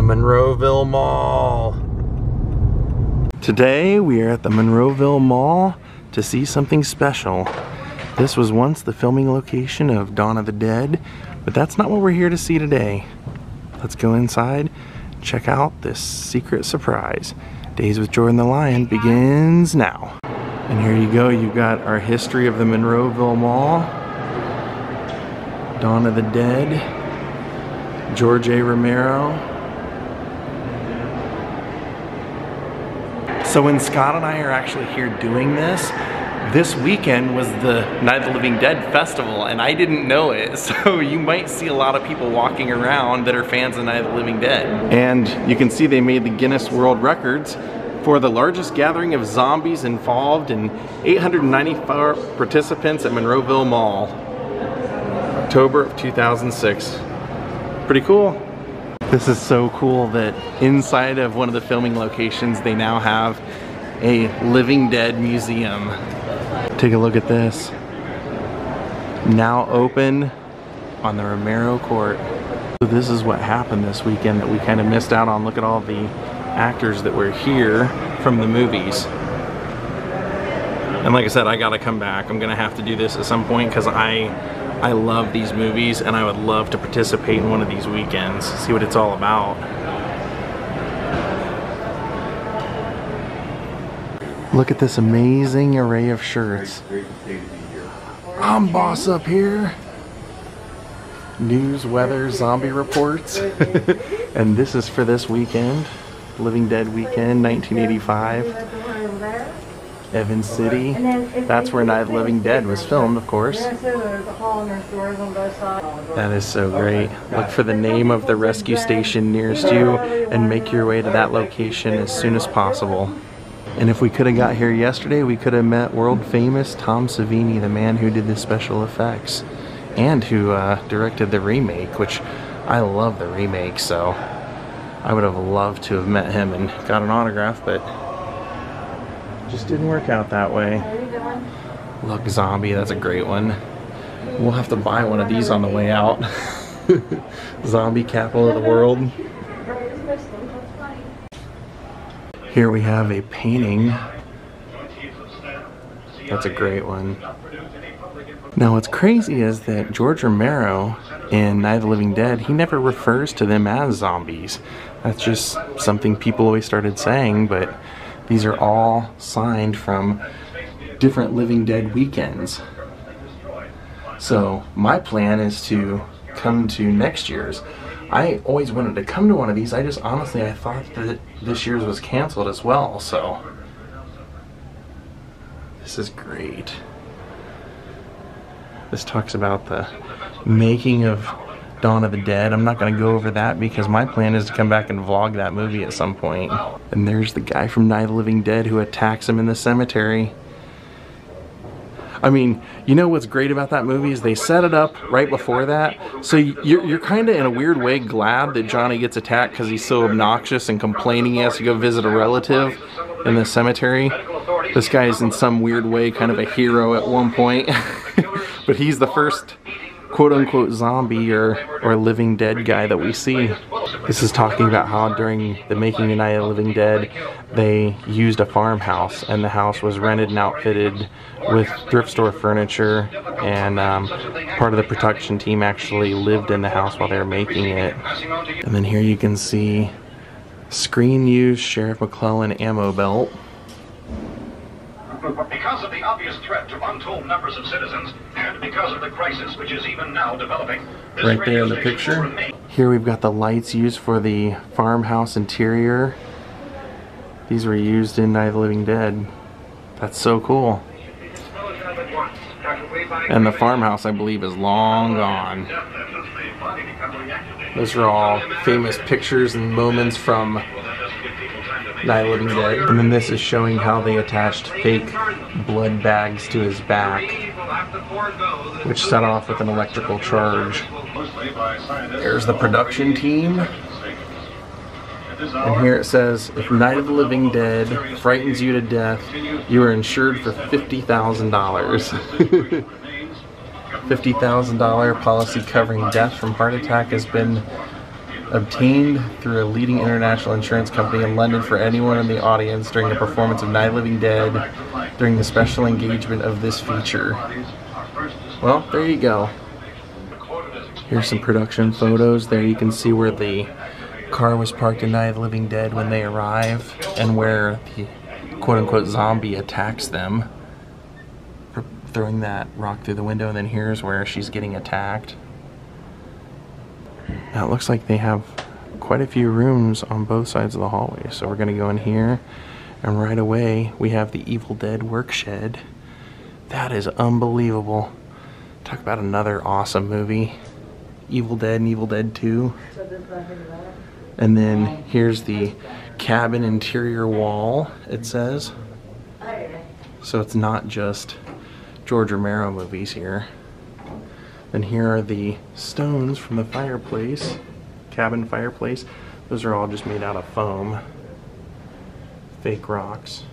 Monroeville Mall. Today we are at the Monroeville Mall to see something special. This was once the filming location of Dawn of the Dead, but that's not what we're here to see today. Let's go inside, check out this secret surprise. Daze with Jordan the Lion begins now. And here you go, you've got our history of the Monroeville Mall, Dawn of the Dead, George A. Romero. So when Scott and I are actually here doing this, this weekend was the Night of the Living Dead festival and I didn't know it. So you might see a lot of people walking around that are fans of Night of the Living Dead. And you can see they made the Guinness World Records for the largest gathering of zombies involved and 894 participants at Monroeville Mall. October of 2006. Pretty cool. This is so cool that inside of one of the filming locations they now have a Living Dead museum. Take a look at this. Now open on the Romero Court. So this is what happened this weekend that we kind of missed out on. Look at all the actors that were here from the movies. And like I said, I gotta come back. I'm gonna have to do this at some point because I I love these movies and I would love to participate in one of these weekends, see what it's all about. Look at this amazing array of shirts. I'm boss up here. News, weather, zombie reports. and this is for this weekend. Living Dead Weekend 1985. Evans City. That's where Night of the Living Dead was filmed, of course. That is so great. Look for the name of the rescue station nearest you and make your way to that location as soon as possible. And if we could have got here yesterday, we could have met world famous Tom Savini, the man who did the special effects and who uh, directed the remake, which I love the remake, so I would have loved to have met him and got an autograph, but just didn't work out that way. Look, Zombie, that's a great one. We'll have to buy one of these on the way out. Zombie capital of the world. Here we have a painting. That's a great one. Now what's crazy is that George Romero in Night of the Living Dead, he never refers to them as zombies. That's just something people always started saying, but these are all signed from different Living Dead weekends. So my plan is to come to next year's. I always wanted to come to one of these. I just honestly, I thought that this year's was canceled as well. So this is great. This talks about the making of Dawn of the Dead. I'm not going to go over that because my plan is to come back and vlog that movie at some point. And there's the guy from Night of the Living Dead who attacks him in the cemetery. I mean, you know what's great about that movie is they set it up right before that. So you're, you're kind of in a weird way glad that Johnny gets attacked because he's so obnoxious and complaining he has to go visit a relative in the cemetery. This guy is in some weird way kind of a hero at one point. but he's the first quote-unquote zombie or, or living dead guy that we see. This is talking about how during the making of Night of the Living Dead, they used a farmhouse and the house was rented and outfitted with thrift store furniture and um, part of the production team actually lived in the house while they were making it. And then here you can see screen used Sheriff McClelland ammo belt. Because of the obvious threat to untold numbers of citizens, because of the crisis which is even now developing, right there in the picture. Here we've got the lights used for the farmhouse interior. These were used in Night of the Living Dead. That's so cool. And the farmhouse, I believe, is long gone. Those are all famous pictures and moments from Night of Living Dead. And then this is showing how they attached fake blood bags to his back, which set off with an electrical charge. There's the production team. And here it says, if Night of the Living Dead frightens you to death, you are insured for $50,000. $50,000 policy covering death from heart attack has been obtained through a leading international insurance company in London for anyone in the audience during the performance of Night of the Living Dead during the special engagement of this feature. Well, there you go. Here's some production photos. There you can see where the car was parked in Night of the Living Dead when they arrive and where the quote-unquote zombie attacks them throwing that rock through the window and then here's where she's getting attacked now it looks like they have quite a few rooms on both sides of the hallway. So we're gonna go in here and right away we have the Evil Dead work shed. That is unbelievable. Talk about another awesome movie. Evil Dead and Evil Dead 2. And then here's the cabin interior wall, it says. So it's not just George Romero movies here. Then here are the stones from the fireplace, cabin fireplace. Those are all just made out of foam, fake rocks.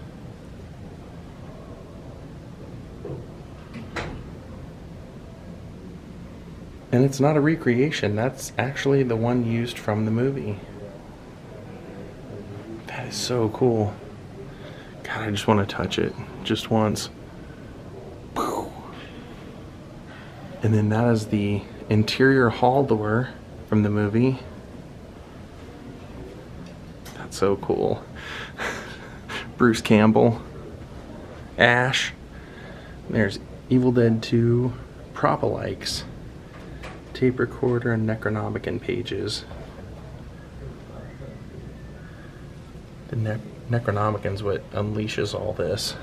And it's not a recreation, that's actually the one used from the movie. That is so cool. God, I just want to touch it just once. And then that is the interior hall door from the movie. That's so cool. Bruce Campbell, Ash. There's Evil Dead 2, Propalikes, tape recorder, and Necronomicon pages. The ne Necronomicon's what unleashes all this.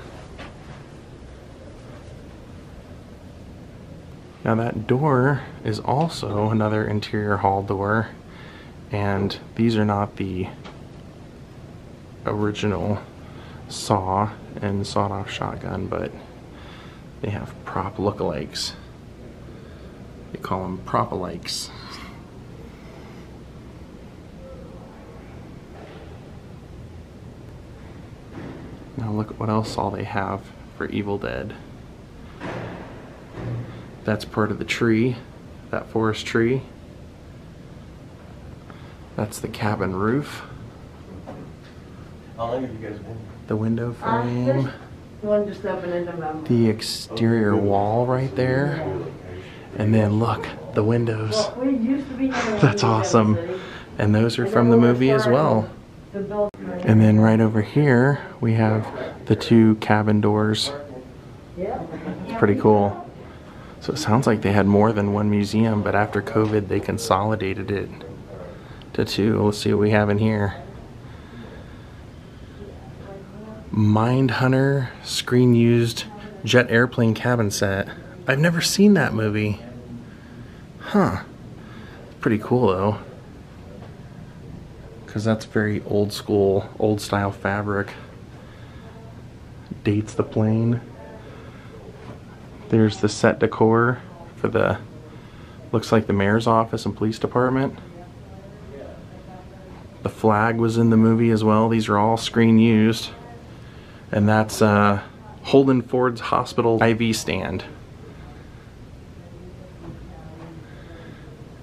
Now that door is also another interior hall door and these are not the original saw and sawed off shotgun but they have prop lookalikes. They call them propalikes. Now look at what else all they have for Evil Dead. That's part of the tree, that forest tree. That's the cabin roof. How long have you guys been? The window uh, frame. One just opened in November. The exterior wall right there. And then look, the windows. Well, we used to be in the That's awesome. And those are from the then when we movie as well. And then right over here, we have the two cabin doors. It's pretty cool. So it sounds like they had more than one museum, but after COVID, they consolidated it to two. Let's see what we have in here. Mindhunter screen used jet airplane cabin set. I've never seen that movie. Huh. Pretty cool though. Because that's very old school, old style fabric. Dates the plane. There's the set decor for the, looks like the mayor's office and police department. The flag was in the movie as well. These are all screen used. And that's uh, Holden Ford's Hospital IV stand.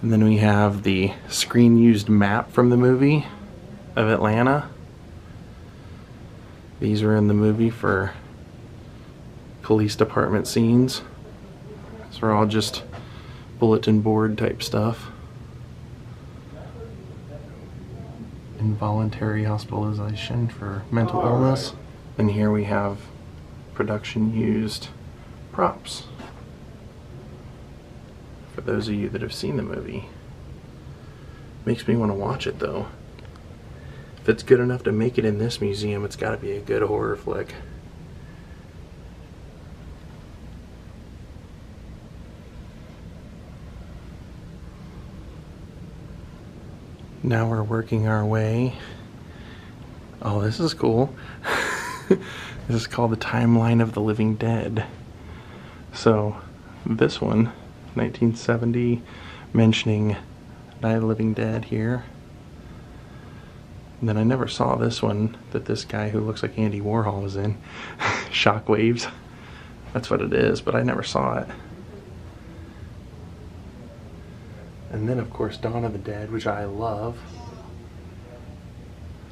And then we have the screen used map from the movie of Atlanta. These are in the movie for police department scenes. These are all just bulletin board type stuff. Involuntary hospitalization for mental illness. And here we have production used props. Those of you that have seen the movie. Makes me want to watch it though. If it's good enough to make it in this museum, it's got to be a good horror flick. Now we're working our way. Oh, this is cool. this is called the Timeline of the Living Dead. So, this one, 1970, mentioning Night of the Living Dead here. And then I never saw this one that this guy who looks like Andy Warhol was in. Shockwaves. That's what it is, but I never saw it. And then, of course, Dawn of the Dead, which I love.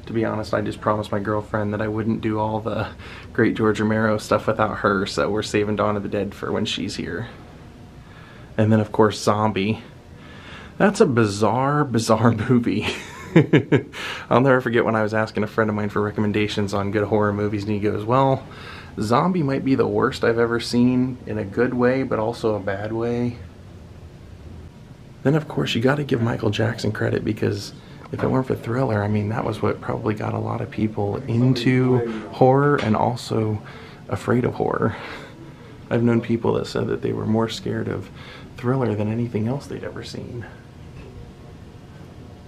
To be honest, I just promised my girlfriend that I wouldn't do all the great George Romero stuff without her, so we're saving Dawn of the Dead for when she's here. And then, of course, Zombie. That's a bizarre, bizarre movie. I'll never forget when I was asking a friend of mine for recommendations on good horror movies, and he goes, Well, Zombie might be the worst I've ever seen in a good way, but also a bad way. Then, of course, you got to give Michael Jackson credit because if it weren't for Thriller, I mean, that was what probably got a lot of people into horror and also afraid of horror. I've known people that said that they were more scared of Thriller than anything else they'd ever seen.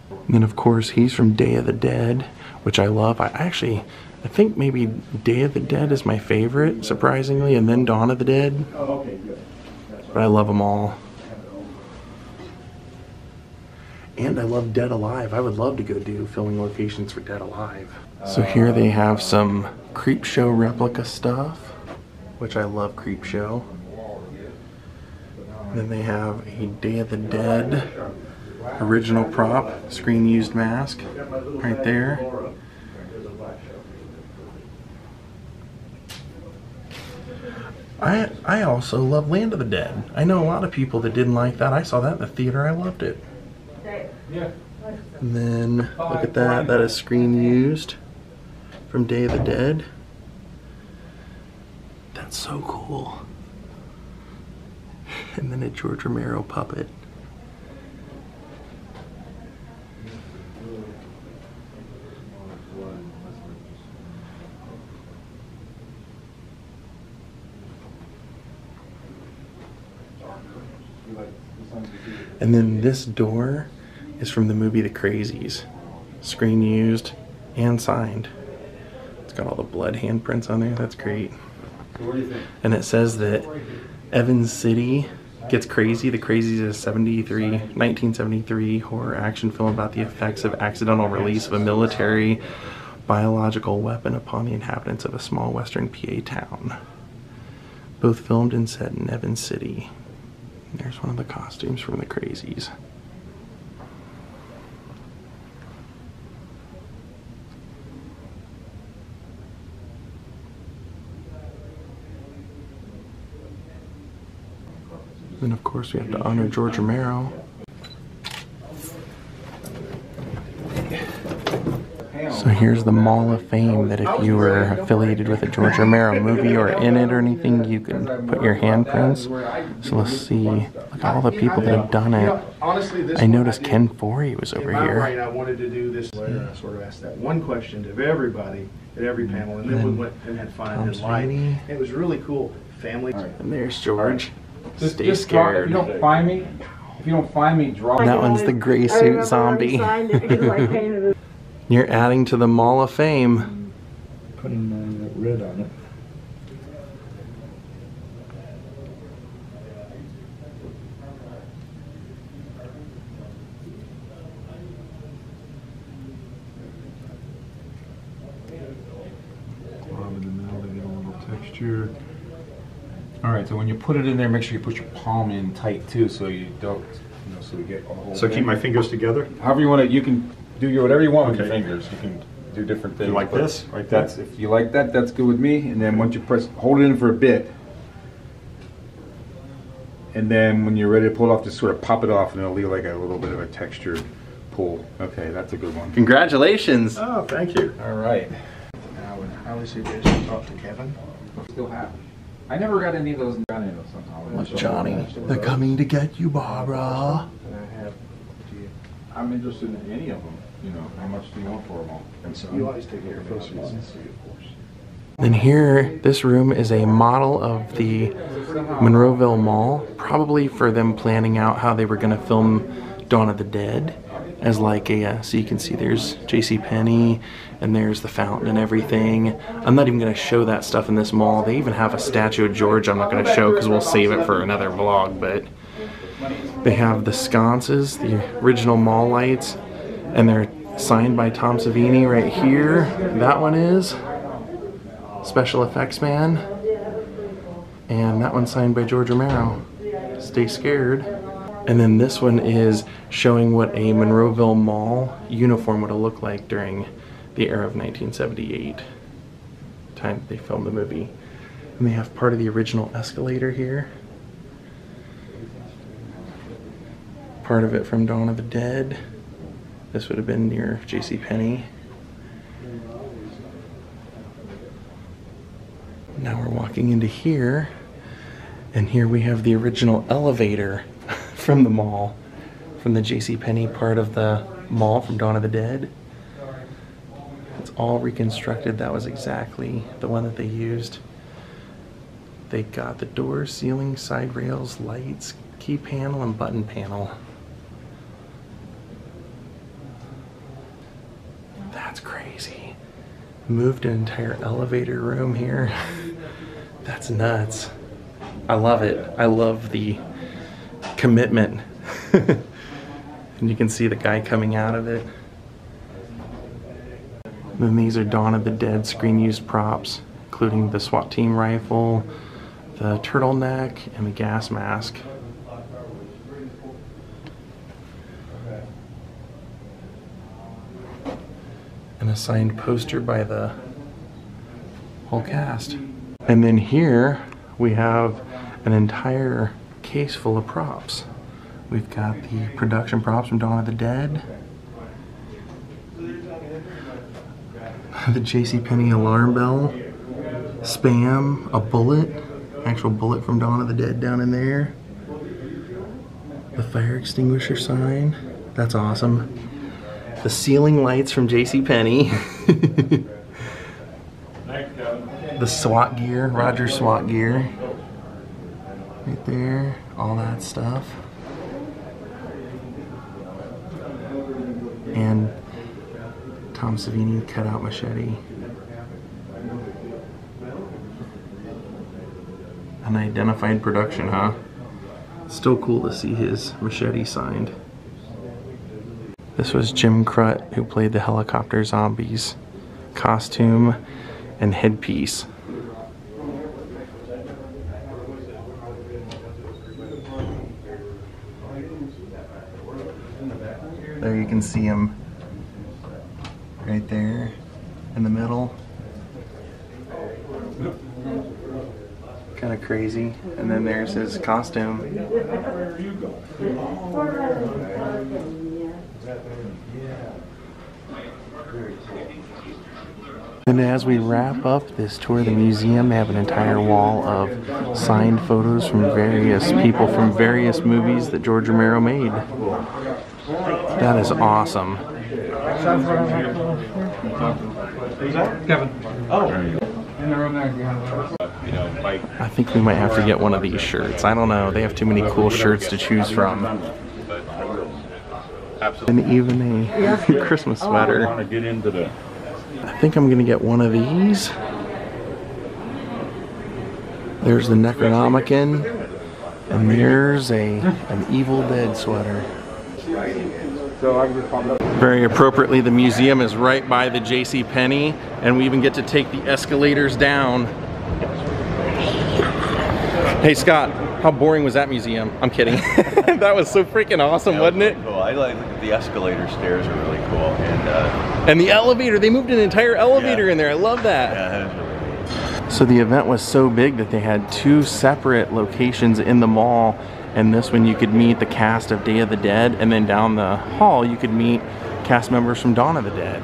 And then, of course, he's from Day of the Dead, which I love. I actually, I think maybe Day of the Dead is my favorite, surprisingly, and then Dawn of the Dead. Oh, okay, good. But I love them all. And I love Dead Alive. I would love to go do filming locations for Dead Alive. So here they have some Creepshow replica stuff, which I love Creepshow. Then they have a Day of the Dead original prop, screen used mask, right there. I I also love Land of the Dead. I know a lot of people that didn't like that. I saw that in the theater. I loved it. And then look at that. That is screen used from Day of the Dead. That's so cool. And then a George Romero puppet. And then this door is from the movie The Crazies. Screen used and signed. It's got all the blood handprints on there. That's great. And it says that Evans City Gets Crazy. The Crazies is a 73, 1973 horror action film about the effects of accidental release of a military biological weapon upon the inhabitants of a small western PA town. Both filmed and set in Evans City. There's one of the costumes from the Crazies. Then, of course, we have to honor George Romero. So here's the Mall of Fame that if you were affiliated with a George Romero movie or in it or anything, you can put your handprints. So let's see. Look at all the people that have done it. Honestly, I noticed Ken Foree was over here. I wanted to do this, later, I sort of asked that one question to everybody at every panel, and then we went and had fun and. It was really cool, family. And there's George. Just, Stay just draw, if you don't find me, if you don't find me, draw. That one's the gray suit I zombie. signed it 'cause I painted it. You're adding to the Mall of Fame. putting uh, red on it. Bottom in the middle, they get a little texture. All right, so when you put it in there, make sure you put your palm in tight too, so you don't, you know, so we get a whole. So keep my fingers together? However you want to, you can do your whatever you want with your Okay. fingers. You can do different things. like but this, right there? That's if you like that, that's good with me. And then once you press, hold it in for a bit. And then when you're ready to pull it off, just sort of pop it off, and it'll leave like a little bit of a textured pull. Okay, that's a good one. Congratulations. Oh, thank you. All right. I would highly suggest you talk to Kevin. Still have. I never got any of those. Got any of those somehow. What's Johnny? They're coming to get you, Barbara. that I have. I'm interested in any of them. You know, how much do you want for them all? And so you always take care of first one, of course. Then here, this room is a model of the Monroeville Mall, probably for them planning out how they were going to film Dawn of the Dead as like a, uh, so you can see there's J.C. Penney and there's the fountain and everything. I'm not even to show that stuff in this mall. They even have a statue of George I'm not to show because we'll save it for another vlog, but they have the sconces, the original mall lights, and they're signed by Tom Savini right here. That one is special effects man. And that one's signed by George Romero. Stay scared. And then this one is showing what a Monroeville Mall uniform would have looked like during the era of 1978, time they filmed the movie. And they have part of the original escalator here. Part of it from Dawn of the Dead. This would have been near J.C. Penney. Now we're walking into here, and here we have the original elevator from the mall, from the J.C. Penney part of the mall from Dawn of the Dead. It's all reconstructed. That was exactly the one that they used. They got the doors, ceiling, side rails, lights, key panel, and button panel. That's crazy. Moved an entire elevator room here. That's nuts. I love it. I love the commitment. and you can see the guy coming out of it. Then these are Dawn of the Dead screen used props, including the SWAT team rifle, the turtleneck, and the gas mask. and a signed poster by the whole cast. And then here we have an entire case full of props. We've got the production props from Dawn of the Dead, the JCPenney alarm bell, spam, a bullet, actual bullet from Dawn of the Dead down in there, the fire extinguisher sign, that's awesome the ceiling lights from J.C. Penney. the SWAT gear, Roger SWAT gear. Right there, all that stuff. And Tom Savini cut out machete. Unidentified production, huh? Still cool to see his machete signed. This was Jim Krut, who played the helicopter zombies, costume and headpiece. There you can see him right there in the middle. Kind of crazy. And then there's his costume. And as we wrap up this tour of the museum, they have an entire wall of signed photos from various people from various movies that George Romero made. That is awesome. Kevin. Oh. I think we might have to get one of these shirts. I don't know. They have too many cool shirts to choose from. And even a Christmas sweater. To I think I'm gonna get one of these. There's the Necronomicon, and there's a an Evil Dead sweater. Very appropriately, the museum is right by the J.C. Penney, and we even get to take the escalators down. Hey Scott, how boring was that museum? I'm kidding. that was so freaking awesome, wasn't it? Cool. I like the escalator stairs are really cool, and uh, And the elevator, they moved an entire elevator Yeah. in there. I love that. yeah, that was really cool. So the event was so big that they had two separate locations in the mall. And this one you could meet the cast of Day of the Dead, and then down the hall you could meet cast members from Dawn of the Dead.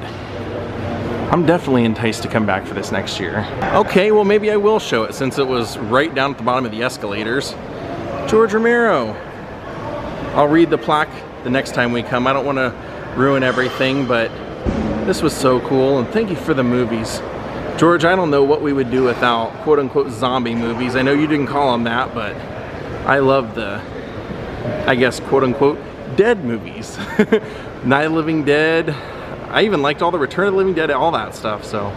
I'm definitely enticed to come back for this next year. Okay, well maybe I will show it since it was right down at the bottom of the escalators. George Romero. I'll read the plaque the next time we come. I don't want to ruin everything, but this was so cool, and thank you for the movies. George, I don't know what we would do without quote unquote zombie movies. I know you didn't call them that, but I love the, I guess, quote unquote, dead movies. Night of Living Dead. I even liked all the Return of the Living Dead, all that stuff, so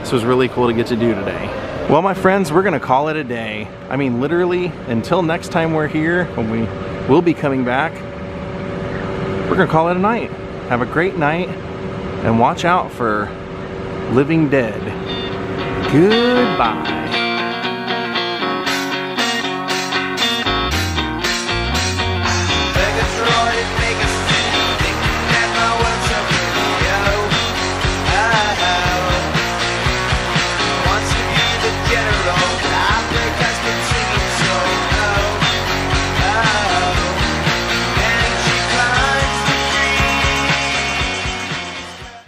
this was really cool to get to do today. Well, my friends, we're gonna call it a day. I mean, literally, until next time we're here, when we will be coming back, we're gonna call it a night. Have a great night, and watch out for Living Dead. Goodbye.